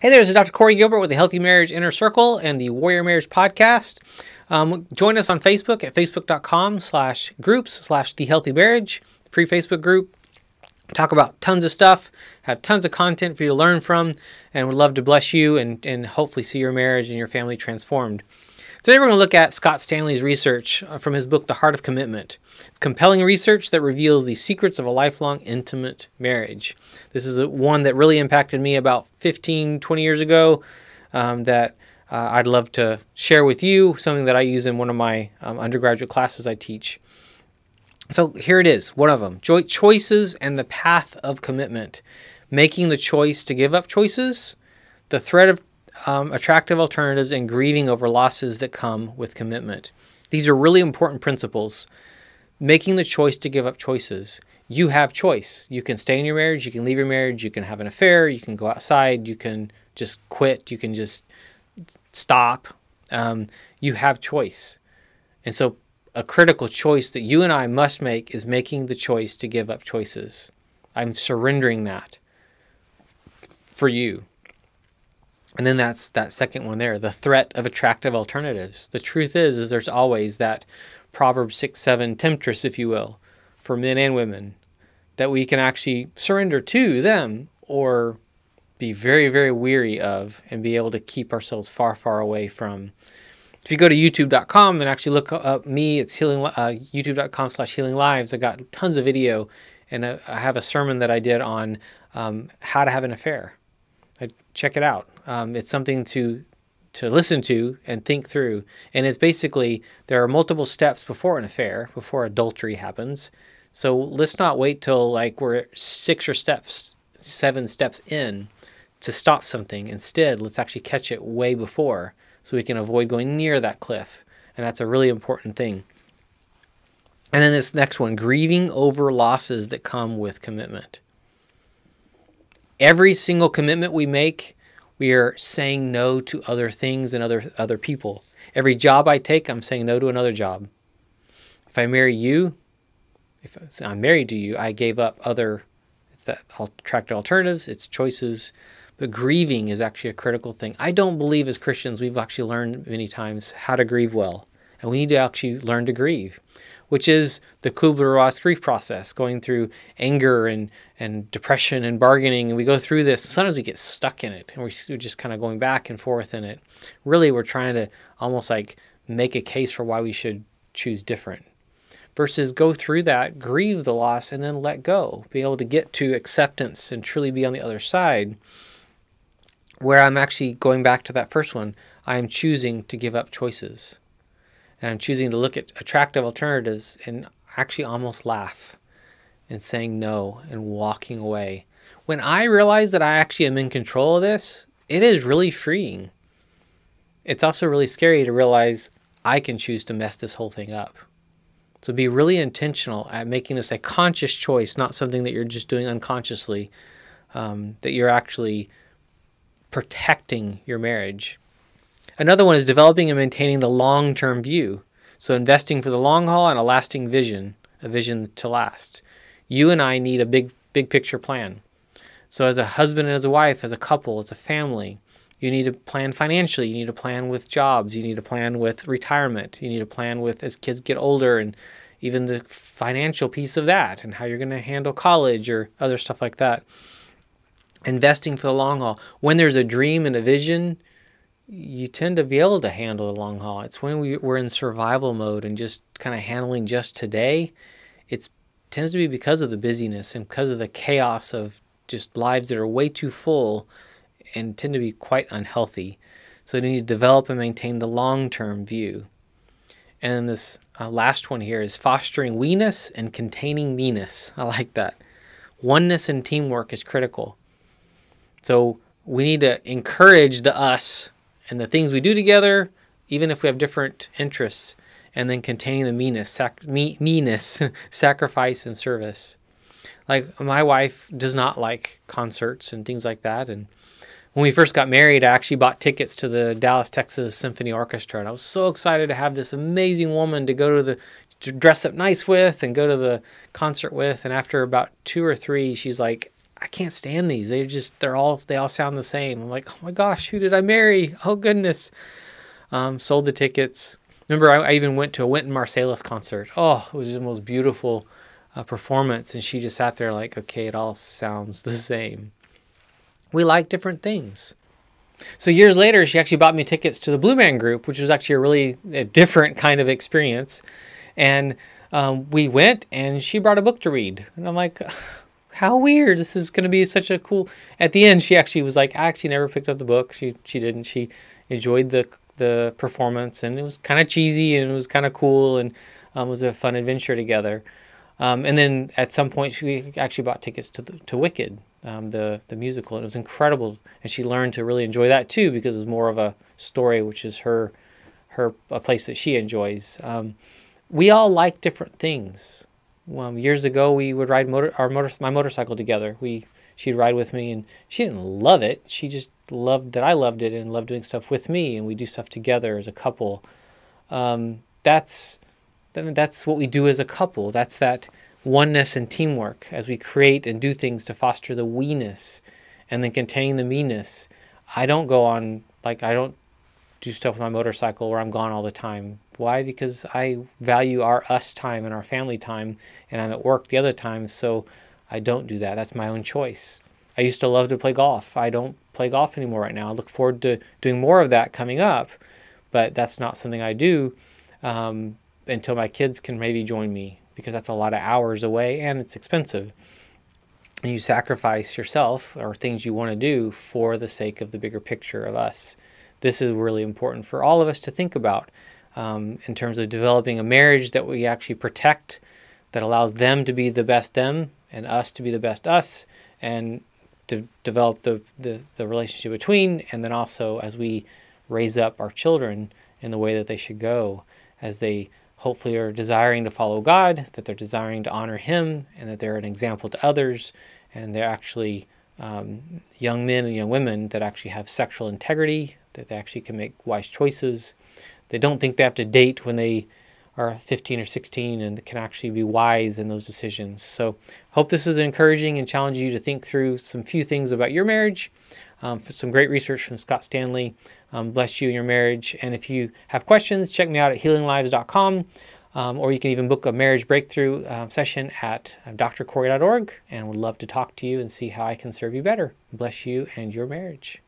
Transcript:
Hey there, this is Dr. Corey Gilbert with the Healthy Marriage Inner Circle and the Warrior Marriage Podcast. Um, join us on Facebook at facebook.com slash groups slash the healthy marriage, free Facebook group. Talk about tons of stuff, have tons of content for you to learn from, and would love to bless you and, and hopefully see your marriage and your family transformed. Today we're going to look at Scott Stanley's research uh, from his book, The Heart of Commitment. It's compelling research that reveals the secrets of a lifelong intimate marriage. This is one that really impacted me about 15, 20 years ago um, that uh, I'd love to share with you, something that I use in one of my um, undergraduate classes I teach. So here it is, one of them Cho- choices and the path of commitment. Making the choice to give up choices, the threat of um, attractive alternatives, and grieving over losses that come with commitment. These are really important principles. Making the choice to give up choices. You have choice. You can stay in your marriage, you can leave your marriage, you can have an affair, you can go outside, you can just quit, you can just stop. Um, you have choice. And so, a critical choice that you and I must make is making the choice to give up choices. I'm surrendering that for you. And then that's that second one there, the threat of attractive alternatives. The truth is, is there's always that Proverbs 6 7 temptress, if you will, for men and women, that we can actually surrender to them or be very, very weary of and be able to keep ourselves far, far away from. If you go to youtube.com and actually look up me, it's healing uh, youtube.com slash healing lives. I got tons of video and uh, I have a sermon that I did on um, how to have an affair. I, check it out. Um, it's something to to listen to and think through. And it's basically there are multiple steps before an affair, before adultery happens. So let's not wait till like we're six or steps, seven steps in to stop something. Instead, let's actually catch it way before so we can avoid going near that cliff. And that's a really important thing. And then this next one grieving over losses that come with commitment. Every single commitment we make we are saying no to other things and other other people. Every job I take, I'm saying no to another job. If I marry you, if I'm married to you, I gave up other that alternatives, it's choices. But grieving is actually a critical thing. I don't believe as Christians we've actually learned many times how to grieve well. And we need to actually learn to grieve which is the Kubler-Ross grief process, going through anger and, and depression and bargaining. And we go through this. Sometimes we get stuck in it and we're just kind of going back and forth in it. Really, we're trying to almost like make a case for why we should choose different. Versus go through that, grieve the loss, and then let go. Be able to get to acceptance and truly be on the other side. Where I'm actually going back to that first one, I am choosing to give up choices and I'm choosing to look at attractive alternatives and actually almost laugh and saying no and walking away. When I realize that I actually am in control of this, it is really freeing. It's also really scary to realize I can choose to mess this whole thing up. So be really intentional at making this a conscious choice, not something that you're just doing unconsciously, um, that you're actually protecting your marriage. Another one is developing and maintaining the long term view. So, investing for the long haul and a lasting vision, a vision to last. You and I need a big, big picture plan. So, as a husband and as a wife, as a couple, as a family, you need to plan financially. You need to plan with jobs. You need to plan with retirement. You need to plan with as kids get older and even the financial piece of that and how you're going to handle college or other stuff like that. Investing for the long haul. When there's a dream and a vision, you tend to be able to handle the long haul. It's when we, we're in survival mode and just kind of handling just today. It tends to be because of the busyness and because of the chaos of just lives that are way too full and tend to be quite unhealthy. So you need to develop and maintain the long term view. And this uh, last one here is fostering we-ness and containing me-ness. I like that. Oneness and teamwork is critical. So we need to encourage the us and the things we do together, even if we have different interests, and then containing the meanness, sac- me- meanness, sacrifice, and service. Like my wife does not like concerts and things like that, and when we first got married, I actually bought tickets to the Dallas, Texas Symphony Orchestra, and I was so excited to have this amazing woman to go to the to dress up nice with and go to the concert with. And after about two or three, she's like, I can't stand these. They're just they're all they all sound the same. I'm like, oh my gosh, who did I marry? Oh goodness. Um, sold the tickets. Remember, I, I, even went to a Wynton Marsalis concert. Oh, it was the most beautiful uh, performance, and she just sat there like, okay, it all sounds the same. We like different things. So years later, she actually bought me tickets to the Blue Man Group, which was actually a really a different kind of experience. And um, we went, and she brought a book to read, and I'm like, how weird! This is going to be such a cool. At the end, she actually was like, actually never picked up the book. She she didn't. She enjoyed the the performance, and it was kind of cheesy, and it was kind of cool, and um, was a fun adventure together. Um, and then at some point, she actually bought tickets to the, to Wicked, um, the the musical, and it was incredible. And she learned to really enjoy that too because it's more of a story, which is her her a place that she enjoys. Um, we all like different things. Years ago, we would ride motor our motor my motorcycle together. We she'd ride with me, and she didn't love it. She just loved that I loved it and loved doing stuff with me, and we do stuff together as a couple. Um, that's that's what we do as a couple. That's that oneness and teamwork as we create and do things to foster the we-ness and then contain the me-ness. I don't go on like I don't do stuff with my motorcycle where I'm gone all the time. Why? Because I value our us time and our family time and I'm at work the other time, so I don't do that. That's my own choice. I used to love to play golf. I don't play golf anymore right now. I look forward to doing more of that coming up, but that's not something I do. Um, until my kids can maybe join me because that's a lot of hours away and it's expensive. And you sacrifice yourself or things you want to do for the sake of the bigger picture of us. This is really important for all of us to think about um, in terms of developing a marriage that we actually protect, that allows them to be the best them and us to be the best us, and to develop the, the, the relationship between, and then also as we raise up our children in the way that they should go as they hopefully are desiring to follow God, that they're desiring to honor Him, and that they're an example to others, and they're actually um, young men and young women that actually have sexual integrity, that they actually can make wise choices. They don't think they have to date when they are 15 or 16 and can actually be wise in those decisions. So, hope this is encouraging and challenging you to think through some few things about your marriage. Um, some great research from Scott Stanley. Um, bless you in your marriage. And if you have questions, check me out at healinglives.com. Um, or you can even book a marriage breakthrough uh, session at uh, drcorey.org and would love to talk to you and see how I can serve you better. Bless you and your marriage.